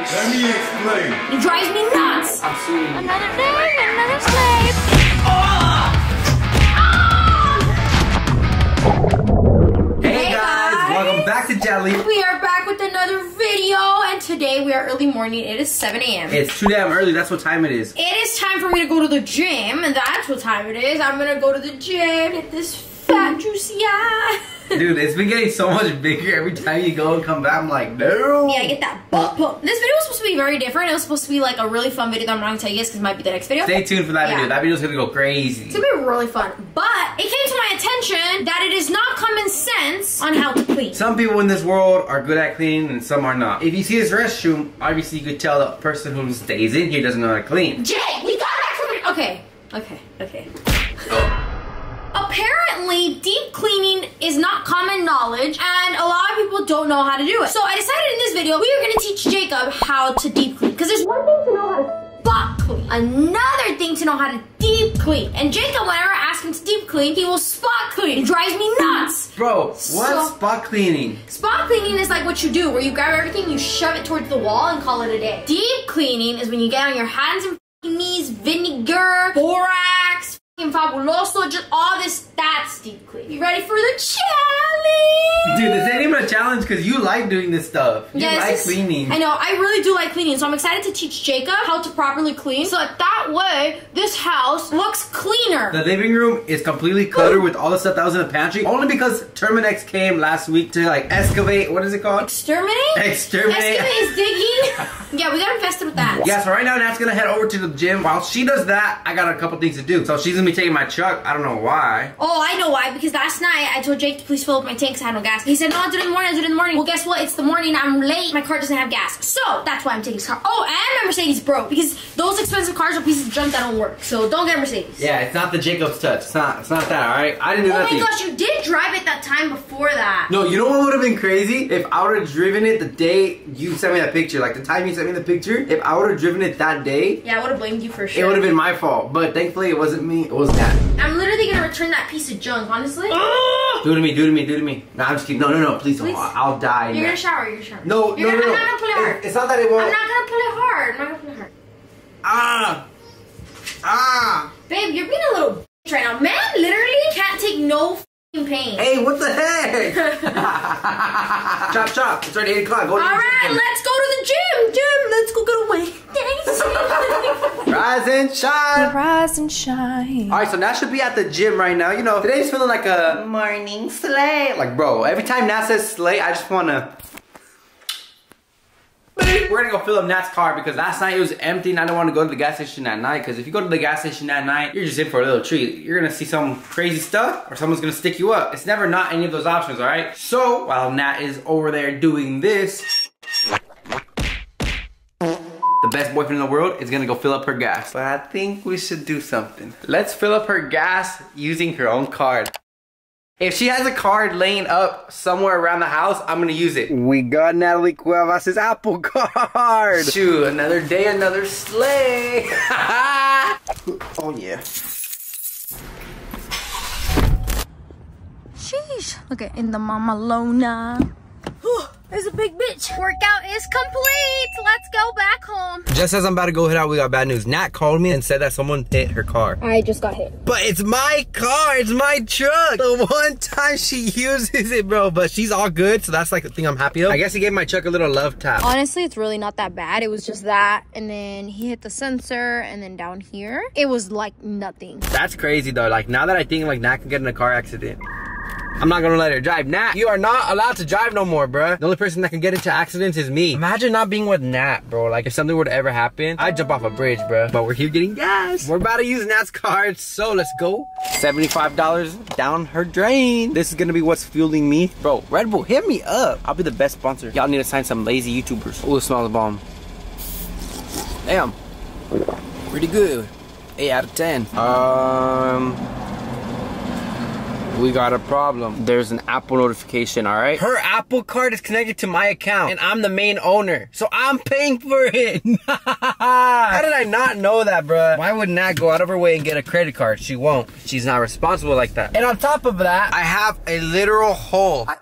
Let me explain. It drives me nuts. I'm suing. Another day, another slave. Oh! Hey, Hey, guys, guys. welcome back to Jathaly. We are back with another video, and today we are early morning. It is 7 a.m. It's too damn early. That's what time it is. It is time for me to go to the gym, and that's what time it is. I'm gonna go to the gym, get this fat, juicy eye. Dude, it's been getting so much bigger every time you go and come back. I'm like, no. Yeah, I get that butt pump. This video was supposed to be very different. It was supposed to be like a really fun video that I'm not gonna tell you guys because it might be the next video. Stay tuned for that Yeah. video. That video's gonna go crazy. It's gonna be really fun. But it came to my attention that it is not common sense on how to clean. Some people in this world are good at cleaning and some are not. If you see this restroom, obviously you could tell the person who stays in here doesn't know how to clean. Jay, we got back from Okay, okay, okay. Oh. Apparently, deep cleaning is not common knowledge, and a lot of people don't know how to do it. So I decided in this video, we are gonna teach Jacob how to deep clean. Because there's one thing to know how to spot clean, another thing to know how to deep clean. And Jacob, whenever I ask him to deep clean, he will spot clean. It drives me nuts. Bro, what's So- spot cleaning? Spot cleaning is like what you do, where you grab everything, you shove it towards the wall, and call it a day. Deep cleaning is when you get on your hands and knees, vinegar, borax, fabuloso, just all this. That's deep clean. You ready for the challenge? Dude, this ain't even a challenge because you like doing this stuff. You Yeah, like cleaning. I know, I really do like cleaning, so I'm excited to teach Jacob how to properly clean, so that that way this house looks cleaner. The living room is completely cluttered with all the stuff that was in the pantry. Only because Terminix came last week to like excavate. What is it called? Exterminate? Exterminate. Excavate is digging. yeah, we got invested with that. Yeah, so right now Nat's gonna head over to the gym. While she does that, I got a couple things to do. So she's gonna be taking my truck. I don't know why. Oh, I know why. Because last night I told Jake to please fill up my tank 'cause I had no gas. He said, no, I'll do it in the morning, I'll do it in the morning. Well, guess what? It's the morning, I'm late, my car doesn't have gas. So, that's why I'm taking his car. Oh, and my Mercedes broke. Because those expensive cars are pieces of junk that don't work. So, don't get a Mercedes. Yeah, it's not the Jacob's touch. It's not. It's not that. All right. I didn't do Oh nothing. my gosh, you did drive it that time before that. No, you know what would have been crazy? If I would have driven it the day you sent me that picture, like the time you sent me the picture, if I would have driven it that day, Yeah, I would have blamed you for sure. it would have been my fault. But thankfully, it wasn't me, it was Nat. I'm literally gonna return that piece of junk, honestly. Do to me, do to me, do to me. No, I'm just kidding. No, no, no, please don't. Please. I'll die. You're Nat. gonna shower, you're gonna shower. No, You're no, gonna, no, no. I'm not gonna pull it hard. It- it's not that it won't. I'm not gonna pull it hard. I'm not gonna pull it hard. Ah! Ah! Babe, you're being a little bitch right now. Man literally can't take no fing pain. Hey, what the heck? chop, chop. It's already 8 o'clock. Go to the right, gym. let's go to the gym. Gym, let's go get away. Rise and shine. Rise and shine. All right, so Nat should be at the gym right now. You know, today's feeling like a morning slay. Like, bro, every time Nat says slay, I just wanna. We're gonna go fill up Nat's car because last night it was empty and I don't want to go to the gas station at night. Because if you go to the gas station at night, you're just in for a little treat. You're gonna see some crazy stuff or someone's gonna stick you up. It's never not any of those options, all right? So while Nat is over there doing this, the best boyfriend in the world is gonna go fill up her gas. But I think we should do something. Let's fill up her gas using her own card. If she has a card laying up somewhere around the house, I'm gonna use it. We got Nathaly Cuevas' Apple card. Shoot, another day, another sleigh. oh yeah. Sheesh. Look at in the Mama Lona. There's a big bitch. Workout is complete. Let's go back home. Just as I'm about to go hit out, we got bad news. Nat called me and said that someone hit her car. I just got hit. But it's my car, it's my truck. The one time she uses it, bro. But she's all good, so that's like the thing I'm happy of. I guess he gave my truck a little love tap. Honestly, it's really not that bad. It was just that, and then he hit the sensor, and then down here, it was like nothing. That's crazy though. Like now that I think like Nat can get in a car accident. I'm not gonna let her drive. Nat, you are not allowed to drive no more, bruh. The only person that can get into accidents is me. Imagine not being with Nat, bro. Like if something were to ever happen, I'd jump off a bridge, bruh. But we're here getting gas. We're about to use Nat's card, so let's go. $75 down her drain. This is gonna be what's fueling me. Bro, Red Bull, hit me up. I'll be the best sponsor. Y'all need to sign some lazy YouTubers. Ooh, it smells bomb. Damn. Pretty good. 8 out of 10. Um we got a problem. There's an Apple notification, all right? Her Apple card is connected to my account, and I'm the main owner, so I'm paying for it. How did I not know that, bruh? Why would Nat go out of her way and get a credit card? She won't. She's not responsible like that. And on top of that, I have a literal hole. I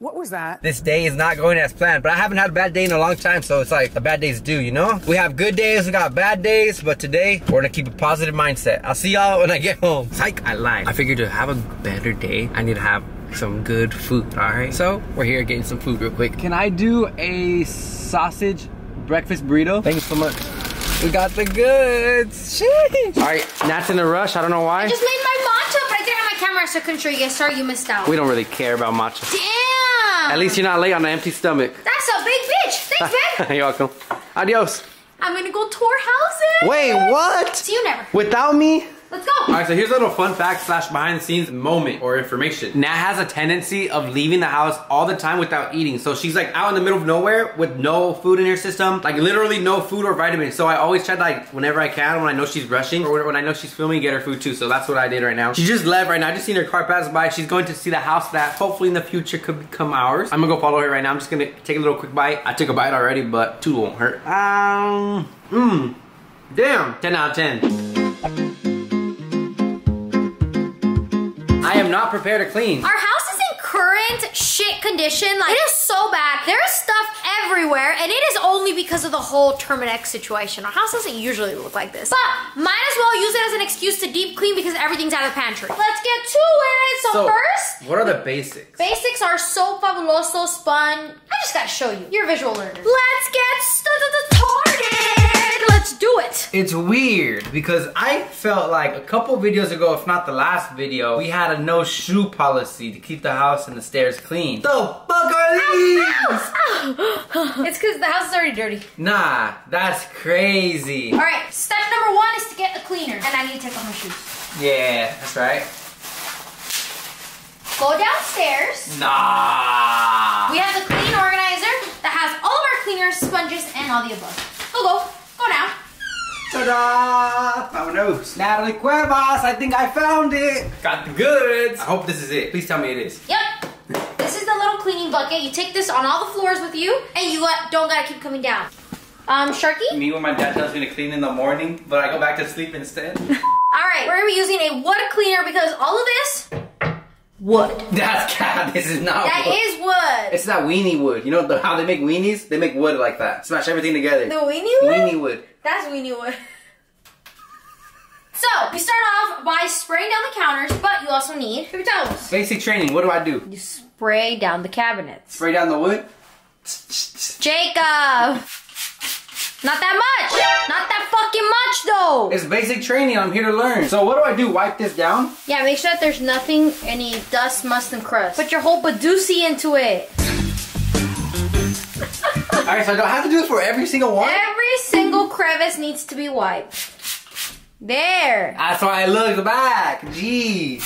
What was that? This day is not going as planned, but I haven't had a bad day in a long time, so it's like a bad day's due, you know? We have good days, we got bad days, but today we're gonna keep a positive mindset. I'll see y'all when I get home. Psych, I lied. I figured to have a better day, I need to have some good food, all right? So we're here getting some food real quick. Can I do a sausage breakfast burrito? Thank you so much. We got the goods. Sheesh. All right, Nat's in a rush. I don't know why. I just made my matcha, but I didn't have my camera, so I couldn't show you guys. Sorry, you missed out. We don't really care about matcha. Damn! At least you're not late on an empty stomach. That's a big bitch. Thanks, man. you're welcome. Adios. I'm gonna go tour houses. Wait, what? See you never. Without me? Let's go. All right, so here's a little fun fact slash behind the scenes moment or information. Nat has a tendency of leaving the house all the time without eating. So she's like out in the middle of nowhere with no food in her system, like literally no food or vitamins. So I always try to like, whenever I can, when I know she's rushing or when I know she's filming, get her food too. So that's what I did right now. She just left right now. I just seen her car pass by. She's going to see the house that hopefully in the future could become ours. I'm gonna go follow her right now. I'm just gonna take a little quick bite. I took a bite already, but two won't hurt. Um, mmm, damn, 10 out of 10. Am not prepared to clean. Our house is in current shit condition. Like, it is so bad. There is stuff everywhere, and it is only because of the whole Terminix situation. Our house doesn't usually look like this. But might as well use it as an excuse to deep clean because everything's out of the pantry. Let's get to it. So, first, what are the basics? basics are so fabuloso spun. I just gotta show you. You're a visual learner. Let's get started. Do it. It's weird because I felt like a couple videos ago, if not the last video, we had a no shoe policy to keep the house and the stairs clean. The fuck are these? it's because the house is already dirty. Nah, that's crazy. All right, step number one is to get a cleaner, and I need to take off my shoes. Yeah, that's right. Go downstairs. Nah. We have the clean organizer that has all of our cleaners, sponges, and all the above. Go, go, go now. Ta-da! Vámonos. Nathaly Cuevas, I think I found it. Got the goods. I hope this is it. Please tell me it is. Yep. This is the little cleaning bucket. You take this on all the floors with you, and you got, don't gotta keep coming down. Um, Sharky? Me when my dad tells me to clean in the morning, but I go back to sleep instead. All right, we're gonna be using a wood cleaner because all of this, wood. That's cat. This is not That wood. is wood. It's that weenie wood. You know the, how they make weenies? They make wood like that. Smash everything together. The weenie wood? Weenie wood. That's weenie wood. So, we start off by spraying down the counters, but you also need paper towels. Basic training. What do I do? You spray down the cabinets. Spray down the wood? Jacob! Not that much! Not that fucking much though! It's basic training. I'm here to learn. So what do I do? Wipe this down? Yeah, make sure that there's nothing, any dust, must, and crust. Put your whole Badusi into it. Alright, so I don't have to do this for every single one? Every single crevice needs to be wiped. There. That's why I look back. Jeez.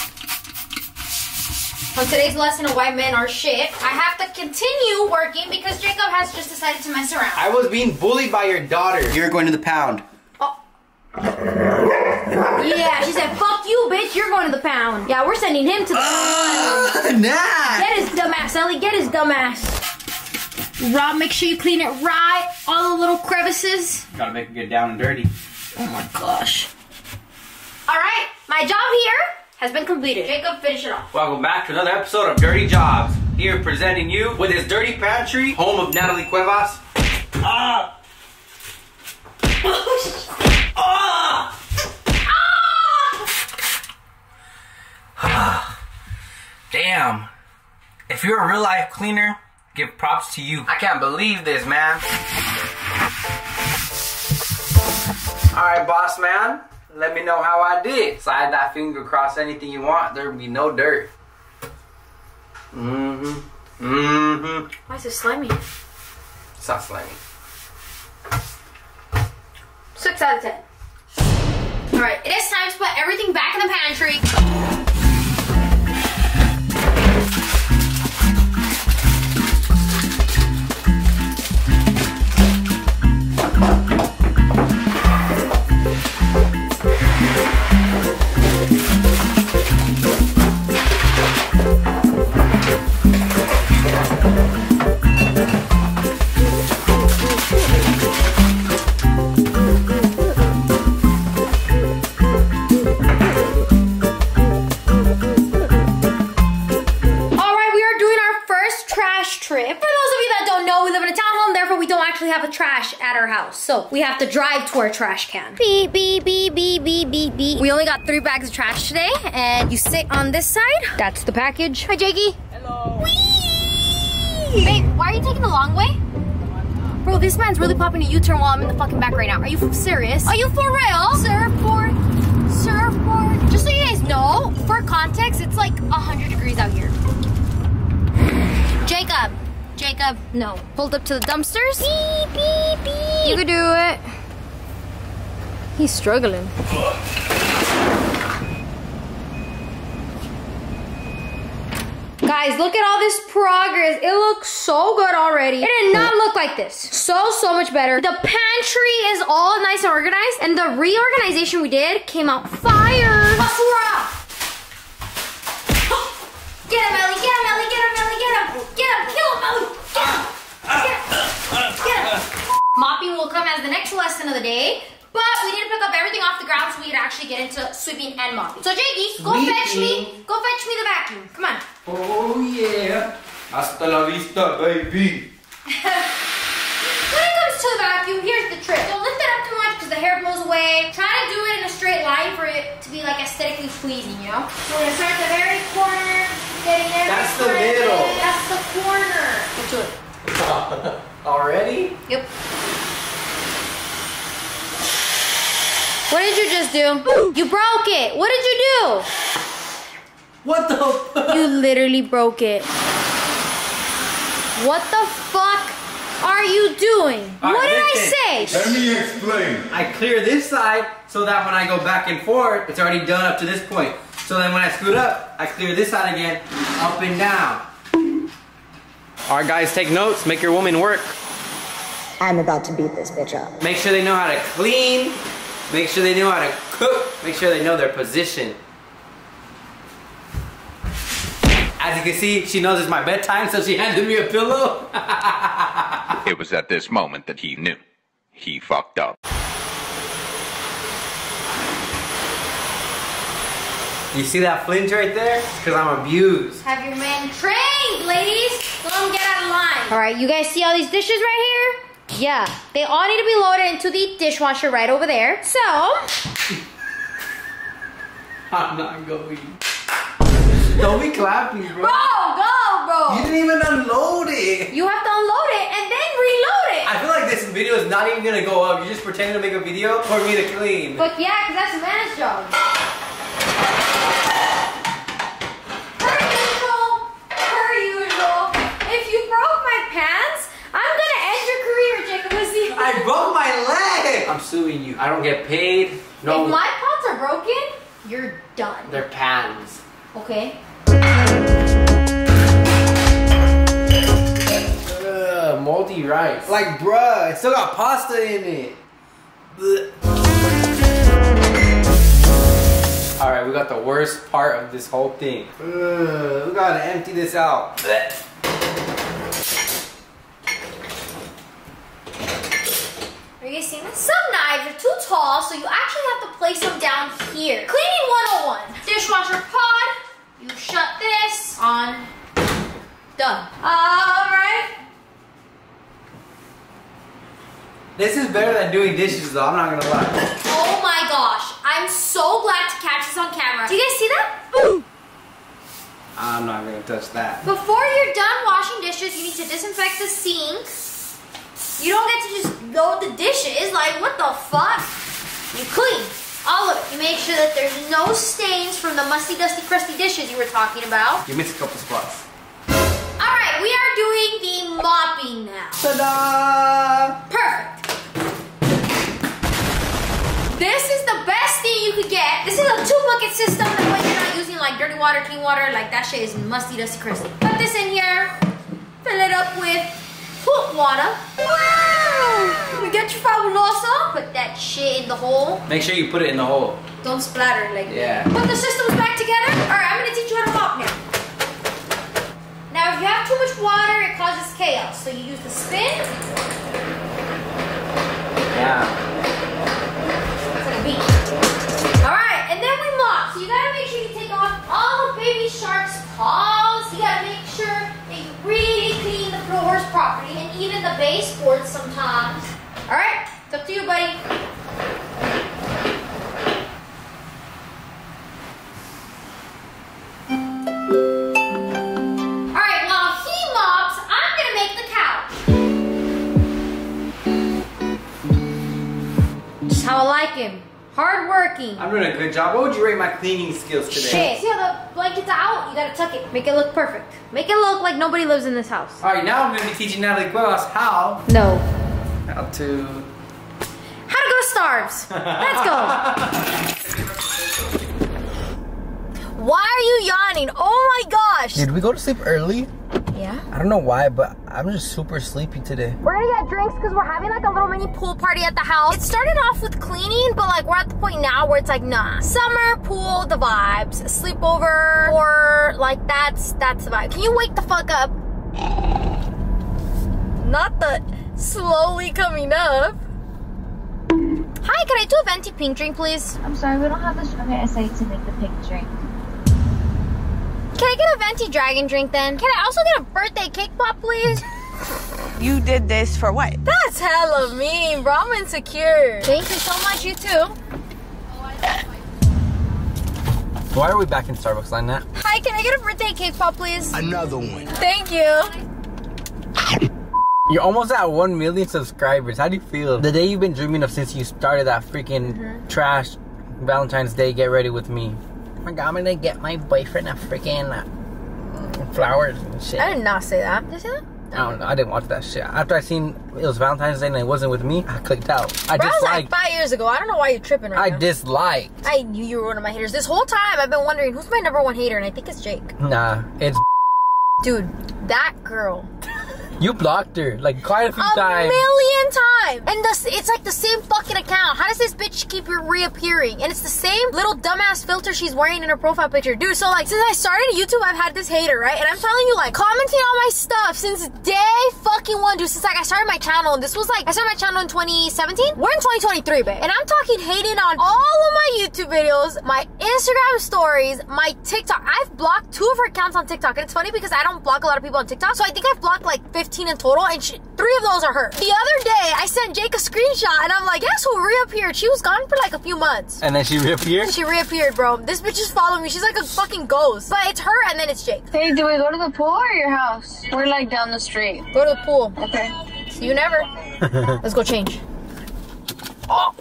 On today's lesson of white men are shit, I have to continue working because Jacob has just decided to mess around. I was being bullied by your daughter. You're going to the pound. Oh. Yeah, she said, fuck you, bitch, you're going to the pound. Yeah, we're sending him to the pound. Ah, nah. Get his dumbass, Ellie, get his dumbass. Rob, make sure you clean it right. All the little crevices. Gotta make it get down and dirty. Oh my gosh. Alright, my job here has been completed. Jacob, finish it off. Welcome back to another episode of Dirty Jobs. Here presenting you with his dirty pantry, home of Nathaly Cuevas. Ah! Ah! Damn. If you're a real life cleaner, give props to you. I can't believe this, man. Alright, boss man. Let me know how I did. Slide that finger across anything you want. There will be no dirt. Mm-hmm. Mm-hmm. Why is it slimy? It's not slimy. Six out of ten. Alright, it is time to put everything back in the pantry. Thank you. Our house. So we have to drive to our trash can. Beep, beep, beep, beep, beep, beep, beep. We only got three bags of trash today. And you sit on this side. That's the package. Hi, Jakey. Hello. Whee! Babe, why are you taking the long way? Bro, this man's really popping a U-turn while I'm in the fucking back right now. Are you serious? Are you for real? Surfboard, surfboard. Just so you guys know, for context, it's like 100 degrees out here. Jacob, Jacob, no. Pulled up to the dumpsters. Beep, beep, beep. You could do it. He's struggling. Guys, look at all this progress. It looks so good already. It did not look like this. So, so much better. The pantry is all nice and organized, and the reorganization we did came out fire. Basura! Get him, Ellie, get him, Ellie, get him, Ellie, get him. Mopping will come as the next lesson of the day. But we need to pick up everything off the ground so we can actually get into sweeping and mopping. So Jakey, go fetch me, go fetch me the vacuum. Come on. Oh yeah. Hasta la vista, baby. When it comes to the vacuum, here's the trick. Don't lift it up too much because the hair blows away. Try to do it in a straight line for it to be like aesthetically pleasing, you know? So we're gonna start at the very corner, getting every That's the corner. middle. That's the corner. Get to it. Already? Yep. What did you just do? You broke it. What did you do? What the fuck? You literally broke it. What the fuck are you doing? All right, what did I say? Let me explain. I clear this side so that when I go back and forth, it's already done up to this point. So then when I scoot up, I clear this out again, up and down. All right, guys, take notes. Make your woman work. I'm about to beat this bitch up. Make sure they know how to clean. Make sure they know how to cook. Make sure they know their position. As you can see, she knows it's my bedtime, so she handed me a pillow. It was at this moment that he knew. He fucked up. You see that flinch right there? Because I'm abused. Have your man trained, ladies. Let him get out of line. All right, you guys see all these dishes right here? Yeah, they all need to be loaded into the dishwasher right over there. So, I'm not going. Don't be clapping, bro. bro, go, bro. You didn't even unload it. You have to unload it and then reload it. I feel like this video is not even gonna go up. You're just pretending to make a video for me to clean. But yeah, because that's a man's job. I broke my leg. I'm suing you. I don't get paid. No, If my pots are broken, you're done. they're pans. Okay? Ugh, moldy rice. Like, bruh, it still got pasta in it. All right, we got the worst part of this whole thing. Ugh, we gotta empty this out. Are you guys seeing this? Some knives are too tall, so you actually have to place them down here. Cleaning 101. Dishwasher pod. You shut this on. Done. Alright. This is better than doing dishes, though. I'm not gonna lie. Oh my gosh. I'm so glad to catch this on camera. Do you guys see that? I'm not gonna touch that. Before you're done washing dishes, you need to disinfect the sink. You don't get to just load the dishes. Like, what the fuck? You clean all of it. You make sure that there's no stains from the musty, dusty, crusty dishes you were talking about. You missed a couple spots. All right, we are doing the mopping now. Ta-da! Perfect. This is the best thing you could get. This is a two bucket system. That way you're not using like dirty water, clean water. Like that shit is musty, dusty, crusty. Put this in here. Fill it up with poop water. Wow! We get your fabuloso. Put that shit in the hole. Make sure you put it in the hole. Don't splatter like Yeah. Put the systems back together. All right, I'm gonna teach you how to mop now. Now, if you have too much water, it causes chaos. So you use the spin. Yeah. It's like a beach. And then we mop. So you gotta make sure you take off all of Baby Shark's paws. You gotta make sure that you really clean the floors properly, and even the baseboards sometimes. All right, it's up to you, buddy. Hardworking. I'm doing a good job. What would you rate my cleaning skills today? Shit. See how the blanket's out? You gotta tuck it. Make it look perfect. Make it look like nobody lives in this house. All right, now I'm gonna be teaching Nathaly Cuevas how No. how to. How to go to Starbs. Let's go. Why are you yawning? Oh my gosh. Did we go to sleep early? Yeah. I don't know why, but I'm just super sleepy today. We're gonna get drinks because we're having like a little mini pool party at the house. It started off with cleaning, but like we're at the point now where it's like, nah. Summer, pool, the vibes. Sleepover, or like that's that's the vibe. Can you wake the fuck up? Not the slowly coming up. Hi, can I do a venti pink drink, please? I'm sorry, we don't have the strawberry acai to make the pink drink. Can I get a venti dragon drink then? Can I also get a birthday cake pop, please? You did this for what? That's hella mean, bro. I'm insecure. Thank you so much, you too. Why are we back in Starbucks line that? Hi, can I get a birthday cake pop, please? Another one. Thank you. You're almost at 1 million subscribers. How do you feel? The day you've been dreaming of since you started that freaking mm-hmm. trash Valentine's Day get ready with me. My god, I'm gonna get my boyfriend a freaking uh, flowers and shit. I did not say that. Did I say that? I don't know. I didn't watch that shit. After I seen it was Valentine's Day and it wasn't with me, I clicked out. I Bro, that was like five years ago. I don't know why you're tripping right I now. disliked. I knew you were one of my haters. This whole time, I've been wondering who's my number one hater, and I think it's Jake. Nah, it's Dude, that girl. you blocked her like quite a few A times. million times. And the, it's like the same fucking account. How does this bitch keep reappearing? And it's the same little dumbass filter she's wearing in her profile picture. Dude, so like, since I started YouTube, I've had this hater, right? And I'm telling you, like, commenting on my stuff since day fucking one, dude. Since like I started my channel, and this was like, I started my channel in 2017. We're in 2023, babe. And I'm talking hating on all of my YouTube videos, my Instagram stories, my TikTok. I've blocked two of her accounts on TikTok. And it's funny because I don't block a lot of people on TikTok. So I think I've blocked like 15 in total, and she, three of those are her. The other day, I sent Jake a screenshot, and I'm like, guess who reappeared? She was gone for like a few months. And then she reappeared. She reappeared, bro. This bitch is following me. She's like a fucking ghost. But it's her, and then it's Jake. Hey, do we go to the pool or your house? We're like down the street. Go to the pool. Okay. See you never. Let's go change. Oh!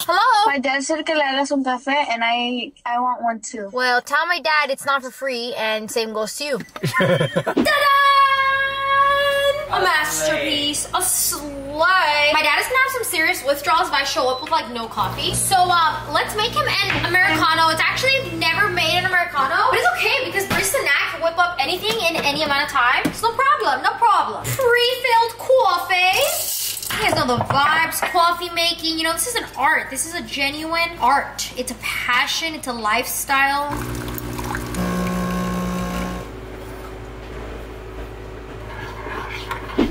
Hello? My dad said que le hagas un café and I I want one too. Well, tell my dad it's not for free, and same goes to you. Ta-da! A masterpiece, a slay. My dad is gonna have some serious withdrawals if I show up with like no coffee. So um, let's make him an americano. It's actually never made an americano, but it's okay because Barista Nat can whip up anything in any amount of time. It's no problem, no problem. Pre-filled coffee. You guys know the vibes, coffee making. You know, this is an art. This is a genuine art. It's a passion. It's a lifestyle.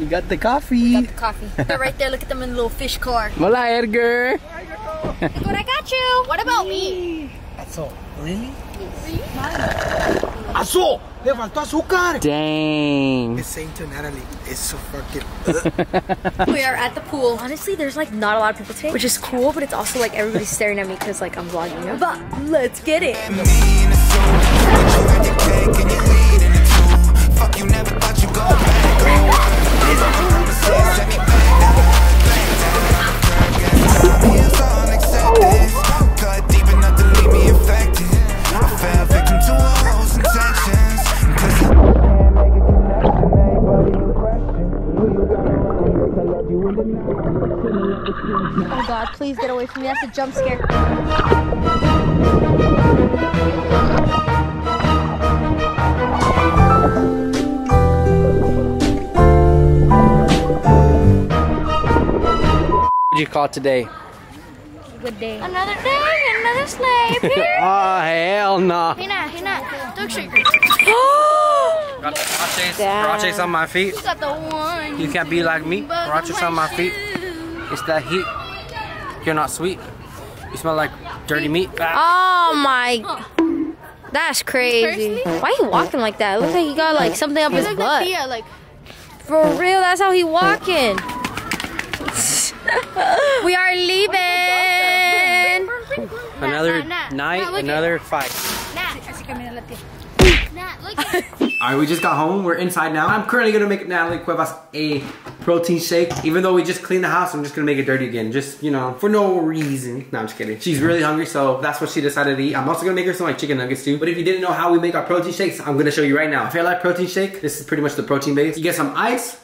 You got the coffee. Coffee. They're right there. Look at them in the little fish car. Hola, Edgar. Look what I got you. What about me? That's all. really? ¡Azul! ¡Le faltó azúcar! Dang. It's saying to Natalie, it's so fucking. We are at the pool. Honestly, there's like not a lot of people today, which is cool, but it's also like everybody's staring at me because like I'm vlogging. You know? But let's get it. Me. That's a jump scare. What'd you call today? Good day. Another day, another slave here. Oh, hell no. hey, Nat, hey, Nat. Dog shaker. Got the crotches, crotches on my feet. Got the one. You can't be like me. Crotches on my feet. It's that heat. You're not sweet. You smell like dirty meat. Ah. Oh my. That's crazy. Why are you walking like that? It looks like he got like something up his butt. Yeah, like For real, that's how he walking. we are leaving. Another Nat, Nat, night, Nat, look at- another fight. Nat, Nat, look at All right, we just got home. We're inside now. I'm currently gonna make Nathaly Cuevas a protein shake. Even though we just cleaned the house, I'm just gonna make it dirty again. Just, you know, for no reason. No, I'm just kidding. She's really hungry, so that's what she decided to eat. I'm also gonna make her some like chicken nuggets too. But if you didn't know how we make our protein shakes, I'm gonna show you right now. Fairlife protein shake, this is pretty much the protein base. You get some ice,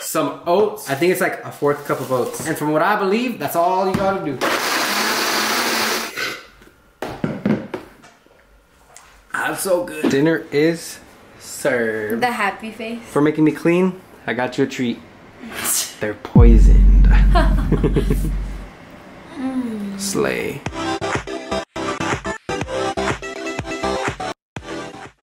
some oats. I think it's like a fourth cup of oats. And from what I believe, that's all you gotta do. So good. Dinner is served. The happy face. For making me clean, I got you a treat. They're poisoned. Slay.